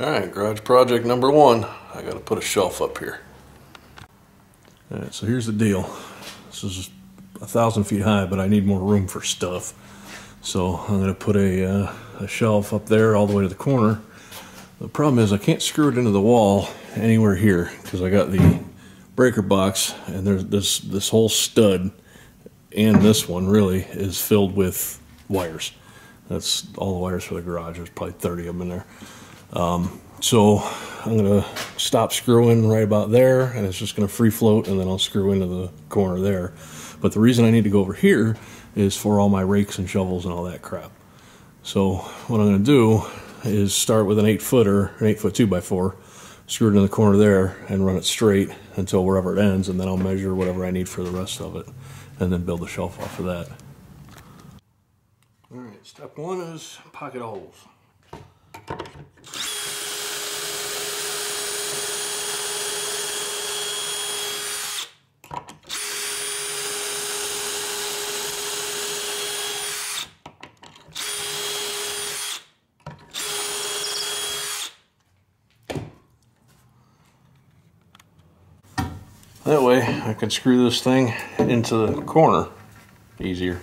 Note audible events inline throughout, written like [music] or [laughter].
All right, garage project number one. I got to put a shelf up here. All right, so here's the deal. This is a thousand feet high, but I need more room for stuff. So I'm to put a, uh, a shelf up there all the way to the corner. The problem is I can't screw it into the wall anywhere here because I got the breaker box and there's this this whole stud and this one really is filled with wires. That's all the wires for the garage. There's probably 30 of them in there. Um, so I'm gonna stop screwing right about there and it's just gonna free float and then I'll screw into the corner there. But the reason I need to go over here is for all my rakes and shovels and all that crap. So what I'm gonna do is start with an eight footer, an eight foot two by four, screw it in the corner there and run it straight until wherever it ends and then I'll measure whatever I need for the rest of it and then build the shelf off of that. All right, step one is pocket holes. That way I can screw this thing into the corner easier.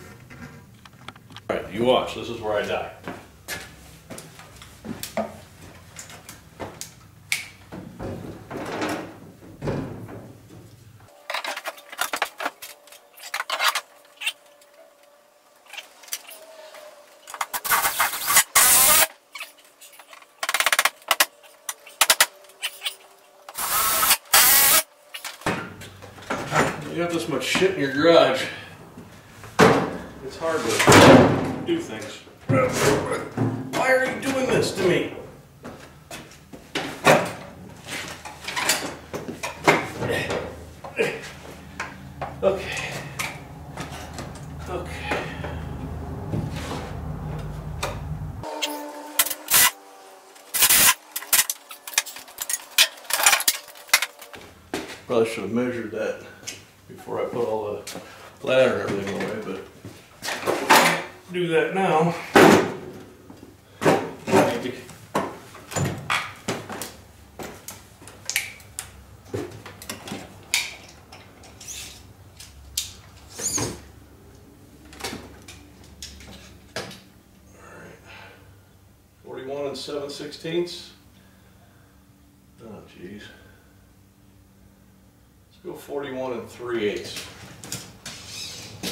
All right, you watch, this is where I die. You have this much shit in your garage. It's hard to do things. Why are you doing this to me? Okay. Okay. Probably should have measured that before I put all the ladder and everything away, but do that now. Seven sixteenths. Oh jeez. Let's go 41 and 3 eighths.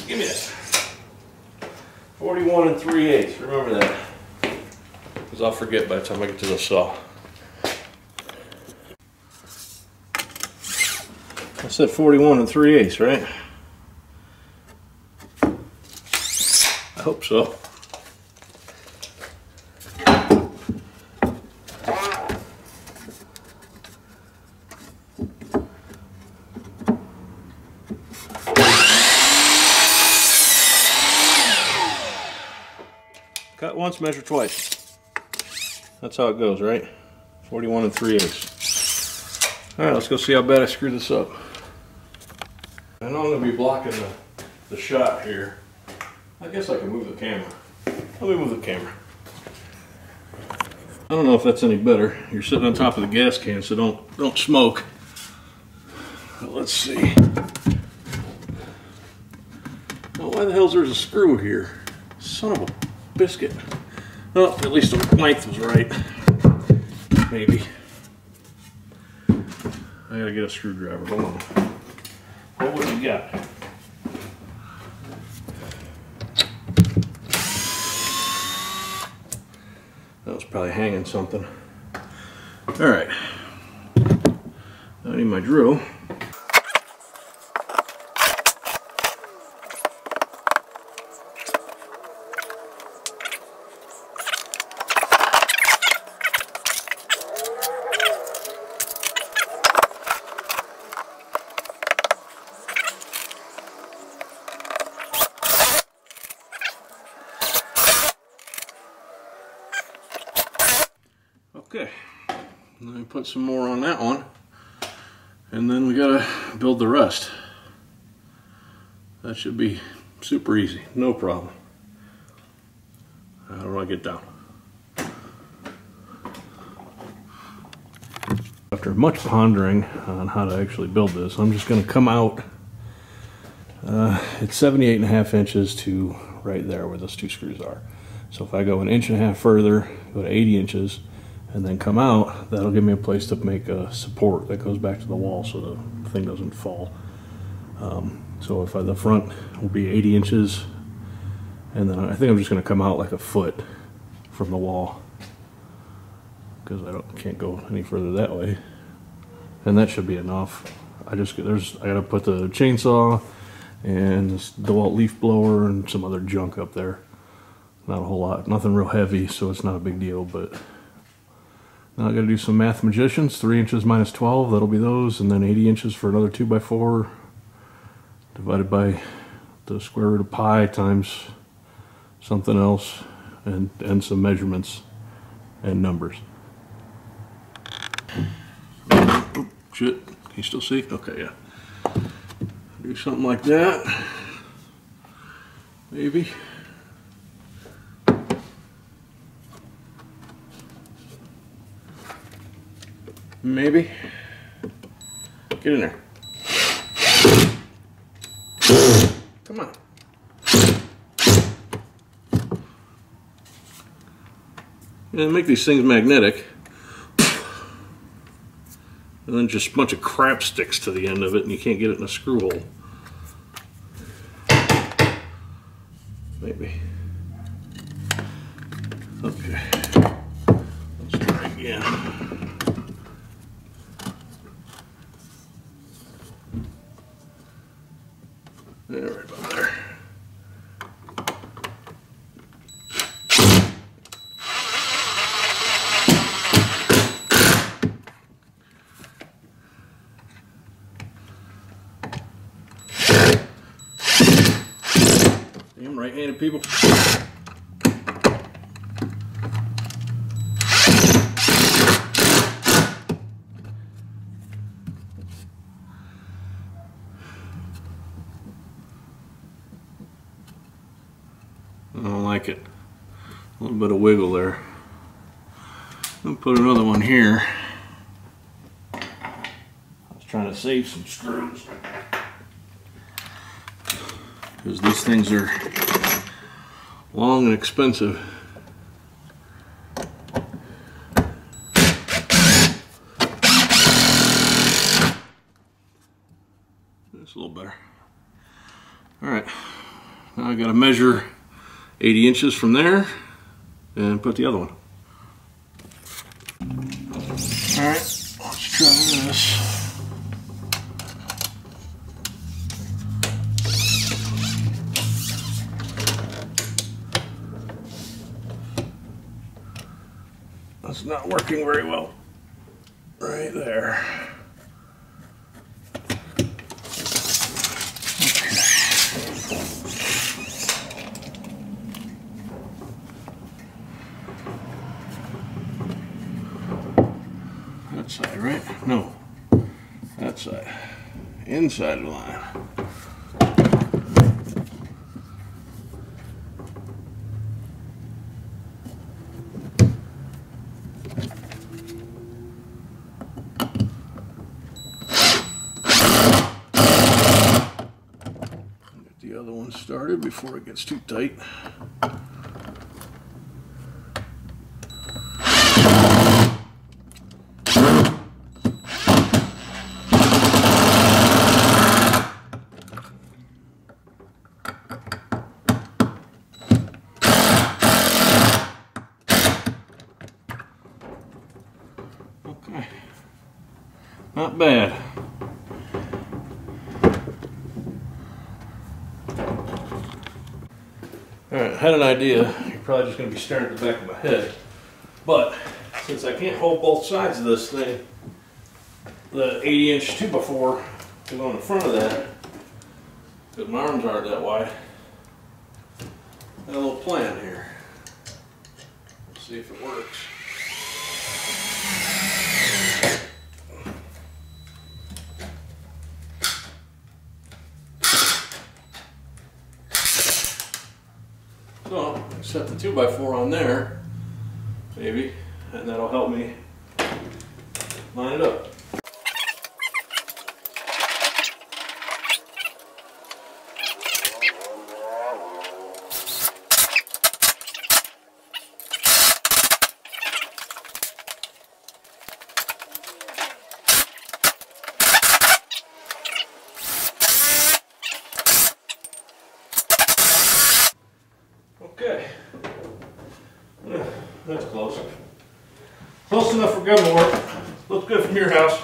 Give me that. 41 and 3 eighths, remember that. Because I'll forget by the time I get to the saw. I said 41 and 3 eighths, right? I hope so. Measure twice. That's how it goes, right? 41 and 3 eighths. All right, let's go see how bad I screwed this up. I know I'm gonna be blocking the, the shot here. I guess I can move the camera. Let me move the camera. I don't know if that's any better. You're sitting on top of the gas can, so don't don't smoke. But let's see. Oh, why the hell's there's a screw here? Son of a biscuit. Well, at least the length was right. Maybe. I gotta get a screwdriver. Hold on. What would you got? That was probably hanging something. All right. I need my drill. Okay, let me put some more on that one. And then we gotta build the rest. That should be super easy, no problem. How do I get down? after much pondering on how to actually build this, I'm just to come out. Uh, it's 78 and a half inches to right there where those two screws are. So if I go an inch and a half further, go to 80 inches, and then come out, that'll give me a place to make a support that goes back to the wall so the thing doesn't fall. Um, so if I, the front will be 80 inches, and then I think I'm just going to come out like a foot from the wall because I don't can't go any further that way. And that should be enough. I just there's I gotta put the chainsaw and this DeWalt leaf blower and some other junk up there. Not a whole lot, nothing real heavy, so it's not a big deal. But now I gotta do some math magicians. Three inches minus 12, that'll be those, and then 80 inches for another two by four divided by the square root of pi times something else and, and some measurements and numbers. Oh, Shit, can you still see? Okay, yeah. Do something like that. Maybe. Maybe. Get in there. Come on. Yeah, make these things magnetic. And then just a bunch of crap sticks to the end of it and you can't get it in a screw hole. Maybe. Okay. Let's try again. There, right about there. Damn right-handed people. I don't like it. A little bit of wiggle there. I'll put another one here. I was trying to save some screws. Because these things are long and expensive. That's a little better. All right, now I got to measure 80 inches from there and put the other one. All right, let's try this. That's not working very well. Right there. That side, right? No. That side. Inside the line. Get the other one started before it gets too tight. Okay. Not bad. Alright, I had an idea. You're probably just going to be staring at the back of my head. But since I can't hold both sides of this thing, the 80 inch 2x4 to go in the front of that, because my arms aren't that wide, got a little plan here. Let's see if it works. So, set the 2x4 on there, maybe, and that'll help me line it up. Okay. Yeah, That's close. For gun work. Looks good from your house,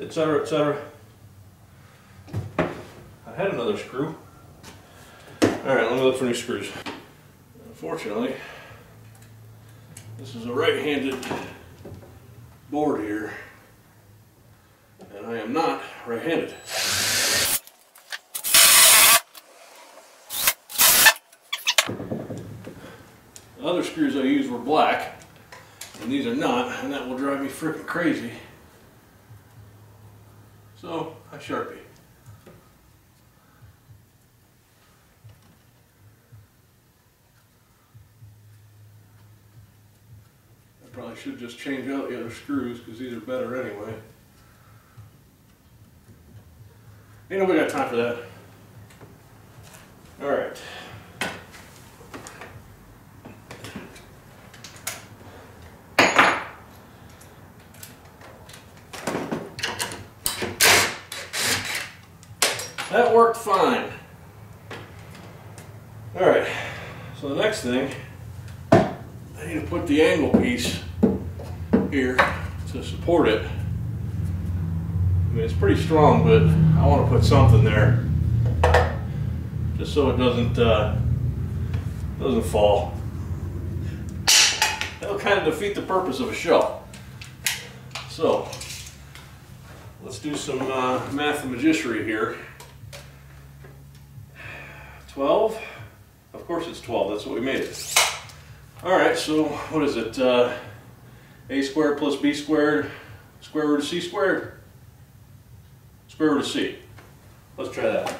etc., etc. I had another screw. All right, let me look for new screws. Unfortunately, this is a right-handed board here, and I am not right-handed. The other screws I used were black, and these are not, and that will drive me freaking crazy. So, I Sharpie. I probably should just change out the other screws because these are better anyway. Ain't nobody got time for that. All That worked fine. All right, so the next thing, I need to put the angle piece here to support it. I mean, it's pretty strong, but I want to put something there just so it doesn't uh, doesn't fall. That'll kind of defeat the purpose of a shelf. So, let's do some uh, mathemagistry here. 12? Of course it's 12, that's what we made it. Alright, so what is it? Uh, a squared plus b squared, square root of c squared? Square root of c. Let's try that.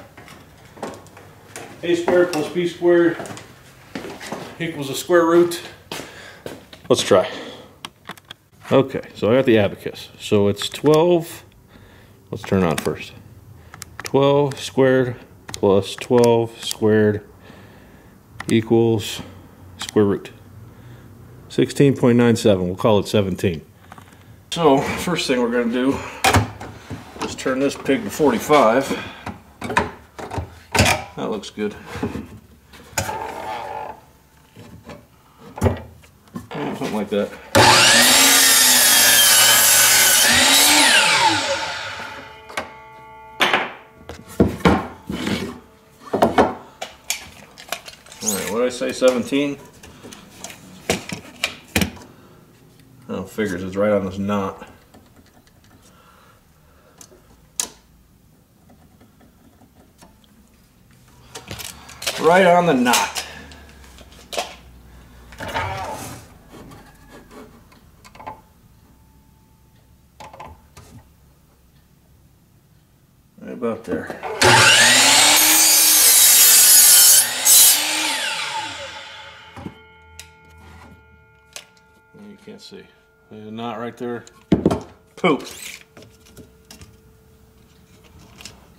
a squared plus b squared equals a square root. Let's try. Okay, so I got the abacus. So it's 12, let's turn on first. 12 squared plus 12 squared equals square root. 16.97, we'll call it 17. So, first thing we're going to do is turn this pig to 45. That looks good. Something like that. Alright, what did I say, 17? Oh, figures, it's right on this knot. Right on the knot. Right about there. You can't see. There's a knot right there. Poop.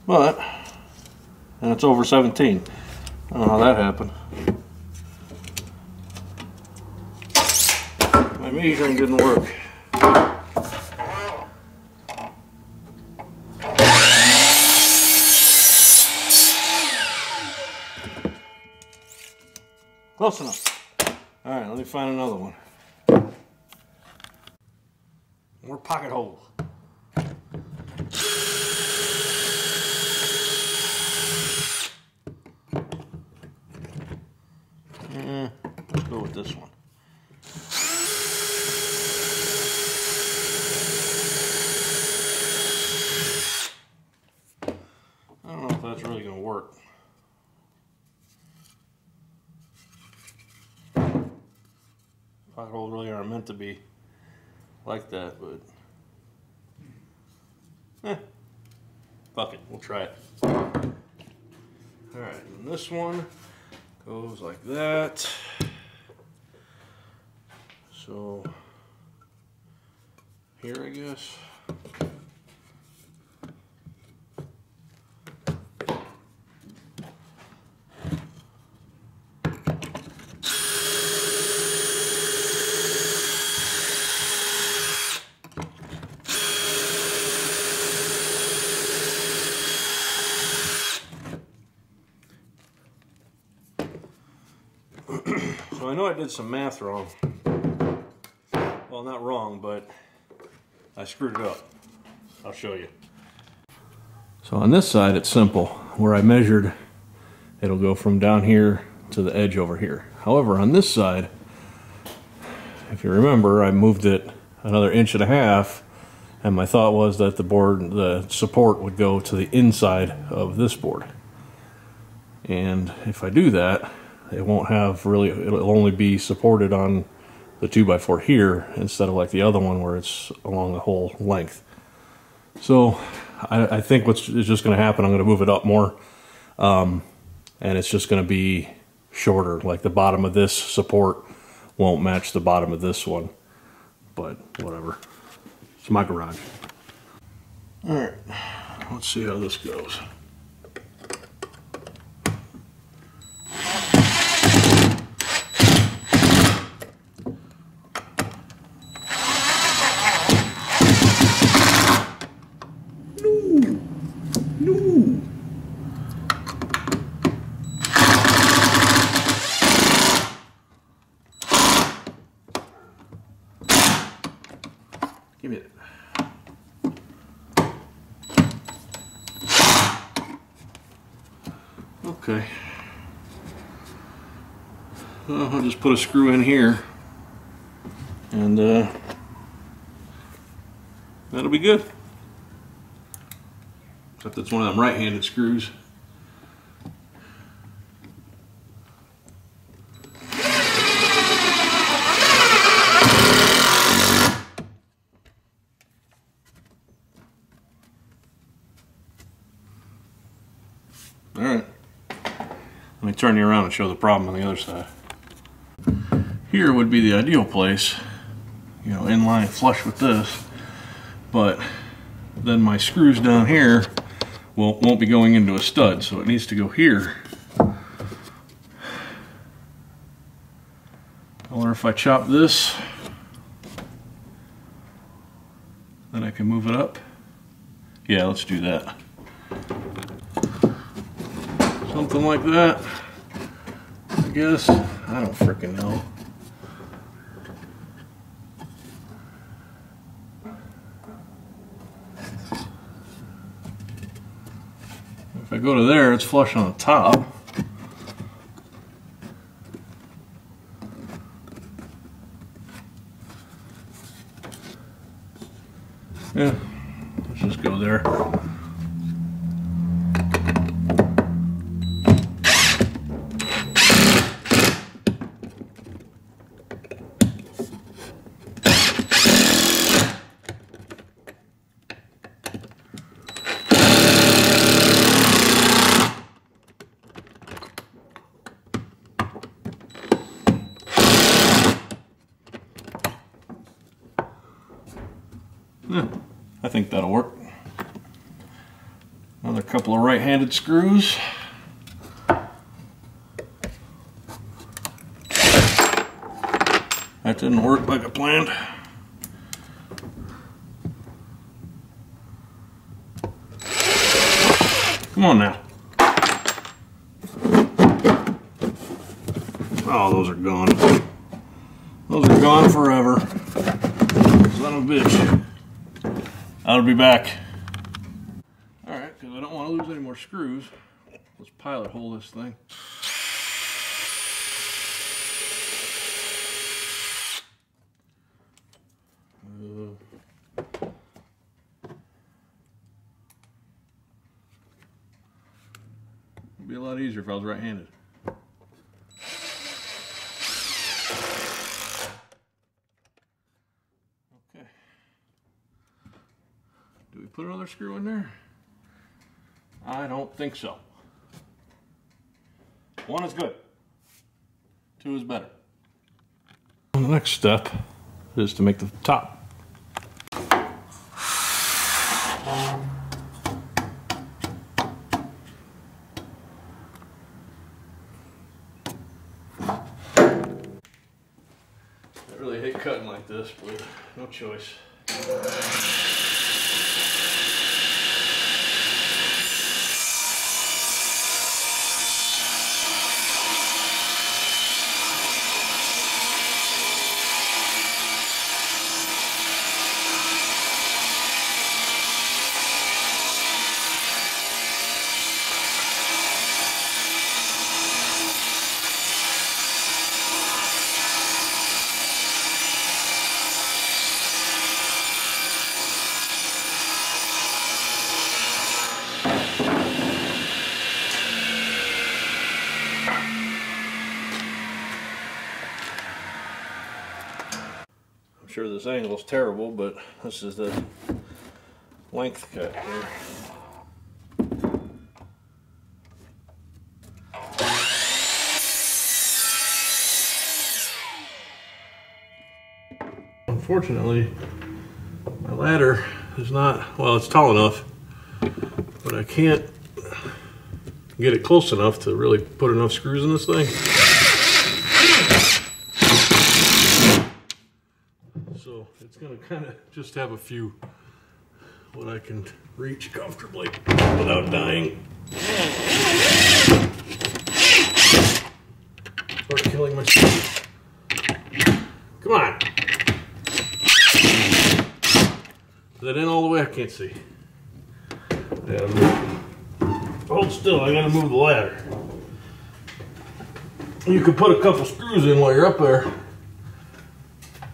But, and it's over 17. I don't know how that happened. My measuring didn't work. Close enough. All right, let me find another one. More pocket holes. Mm, let's go with this one. I don't know if that's really going to work. Pocket holes really aren't meant to be like that, but eh, fuck it, we'll try it. All right, and this one goes like that. So here, I guess. so I know I did some math wrong. Well, not wrong, but I screwed it up. I'll show you. So on this side, it's simple. Where I measured, it'll go from down here to the edge over here. However, on this side, if you remember, I moved it another inch and a half, and my thought was that the board, the support would go to the inside of this board. And if I do that, it won't have really, it'll only be supported on the 2x4 here instead of like the other one where it's along the whole length. So I, I think what's is just going to happen, I'm going to move it up more. Um, and it's just going to be shorter. Like the bottom of this support won't match the bottom of this one. But whatever. It's my garage. All right, let's see how this goes. Give me it. Okay. Well, I'll put a screw in here and uh, that'll be good. Except it's one of them right-handed screws. All right. Let me turn you around and show the problem on the other side. Here would be the ideal place, you know, in line flush with this, but then my screws down here will, won't be going into a stud, so it needs to go here. I wonder if I chop this, then I can move it up. Yeah, let's do that. Something like that. I guess. I don't freaking know. I go to there, it's flush on the top. Yeah, let's just go there. Yeah, I think that'll work. Another right-handed screws. That didn't work like I planned. Come on now. Oh, those are gone. Those are gone forever. Son of a bitch. I'll be back. Alright, because I don't want to lose any more screws. Let's pilot hole this thing. Uh, it'd be a lot easier if I was right-handed. Okay. Do we put another screw in there? I don't think so. One is good. Two is better. The next step is to make the top. I really hate cutting like this, but no choice. Sure this angle is terrible, but this is the length cut here. Unfortunately, my ladder is not, well, it's tall enough, but I can't get it close enough to really put enough screws in this thing. So it's gonna kind of just have a few what I can reach comfortably without dying. Or killing myself. Come on. Is that in all the way? I can't see. Hold still, I gotta move the ladder. You can put a couple screws in while you're up there.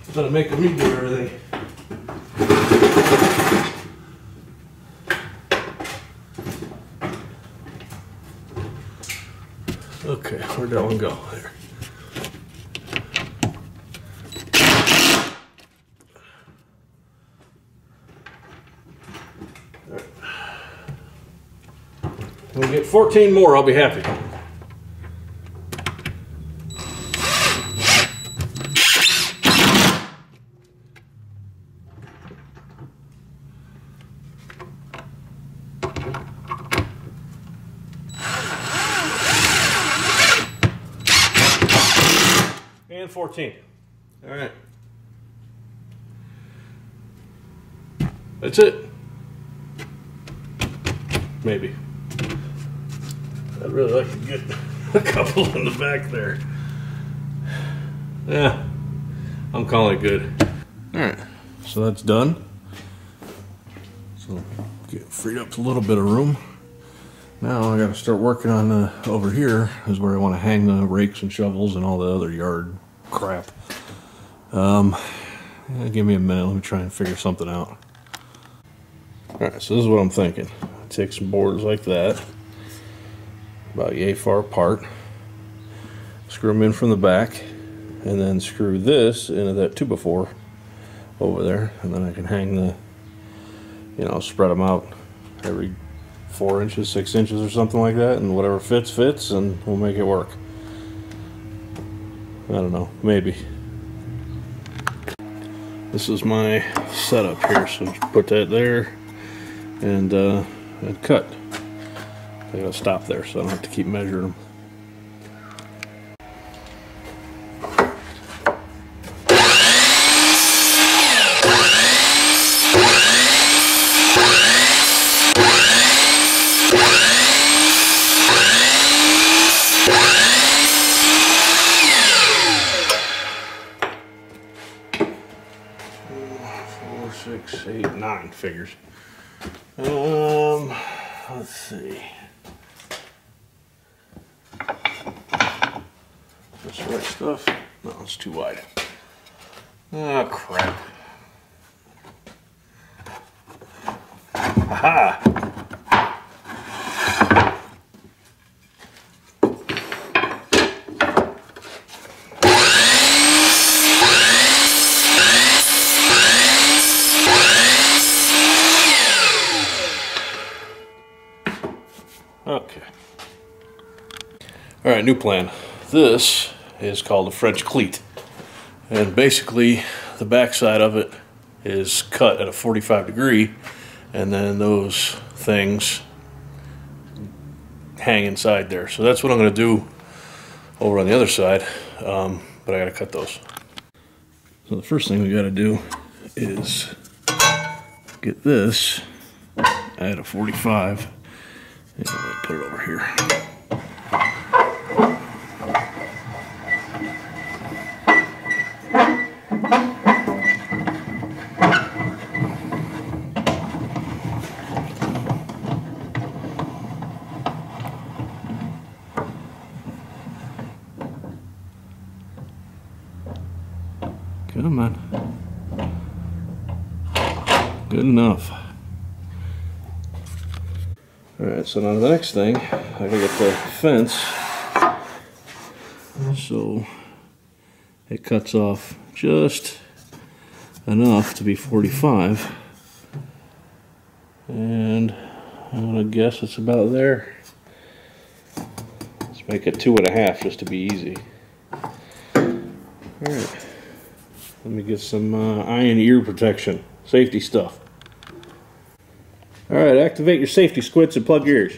Instead of making me do everything. Okay, where'd that one go? There. When we get 14 more, I'll be happy. And 14. All right. That's it. Maybe. I'd really like to get [laughs] a couple in the back there. Yeah, I'm calling it good. All right, so that's done. So get freed up a little bit of room. Now I got to start working on uh, over here is where I want to hang the rakes and shovels and all the other yard crap. Um, give me a minute. Let me try and figure something out. All right, so this is what I'm thinking. Take some boards like that, about yay far apart. Screw them in from the back, and then screw this into that two by four over there, and then I can hang the, you know, spread them out every four inches, six inches, or something like that, and whatever fits fits, and we'll make it work. I don't know, maybe. This is my setup here, so put that there and uh, and cut. I gotta stop there so I don't have to keep measuring them. Four, six, eight, nine figures. Um, let's see. This right stuff? No, it's too wide. Oh crap. Aha! Okay. All right, new plan. This is called a French cleat. And basically, the backside of it is cut at a 45 degree, and then those things hang inside there. So that's what I'm going to do over on the other side, um, but I got to cut those. So the first thing we got to do is get this at a 45 and put it over here. Come on. Good enough. Alright, so now the next thing, I gotta get the fence. So it cuts off just enough to be 45. And I'm gonna guess it's about there. Let's make it two and a half just to be easy. Alright. Let me get some uh, eye and ear protection. Safety stuff. Alright, activate your safety squints and plug your ears.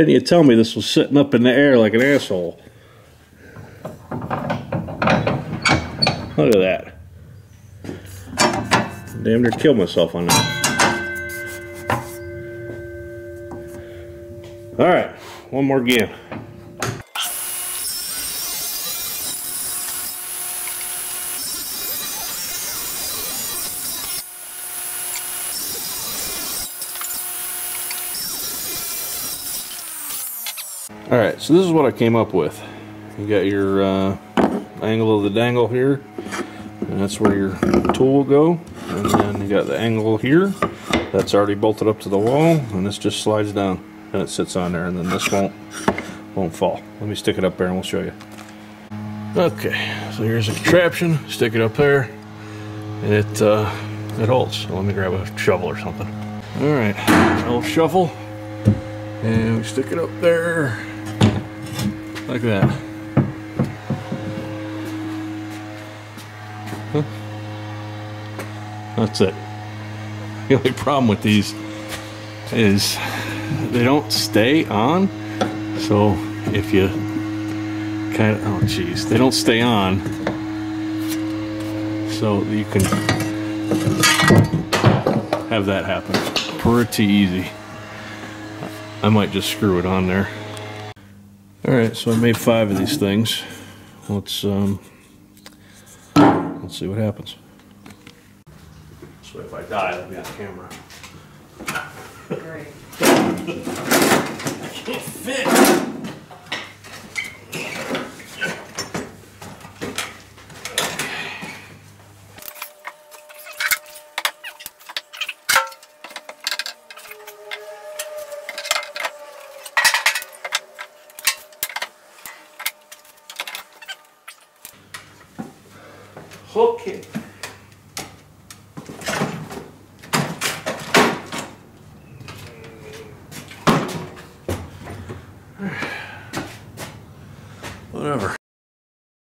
Didn't you tell me this was sitting up in the air like an asshole? Look at that. Damn near killed myself on that. Alright, one more game. Alright, so this is what I came up with. You got your uh, angle of the dangle here, and that's where your tool will go. And then you got the angle here, that's already bolted up to the wall, and this just slides down and it sits on there, and then this won't won't fall. Let me stick it up there and we'll show you. Okay, so here's a contraption, stick it up there, and it uh, it holds. So let me grab a shovel or something. Alright, little shovel, and we stick it up there like that. Huh. That's it. The only problem with these is they don't stay on. So if you kind of, oh geez, they don't stay on. So you can have that happen pretty easy. I might just screw it on there. All right, so I made five of these things. Let's um, let's see what happens. So if I die, I'll be on camera. Great. [laughs] Can't fit.